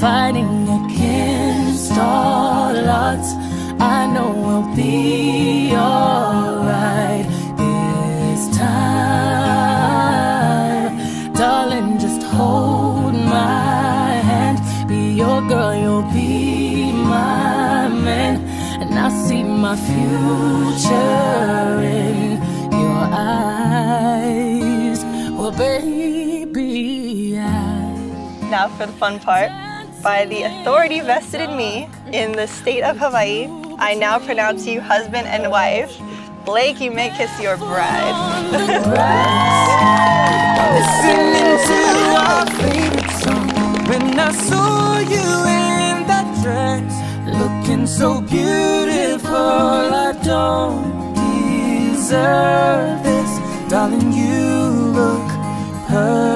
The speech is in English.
fighting against all odds. I know we'll be alright this time. Darling, just hold my hand. Be your girl, you'll be my man. And I see my future in your eyes. Well, baby, I. Now for the fun part. By the authority vested in me in the state of Hawaii, I now pronounce you husband and wife. Blake, you may kiss your bride. Looking so beautiful I don't deserve this Darling, you look perfect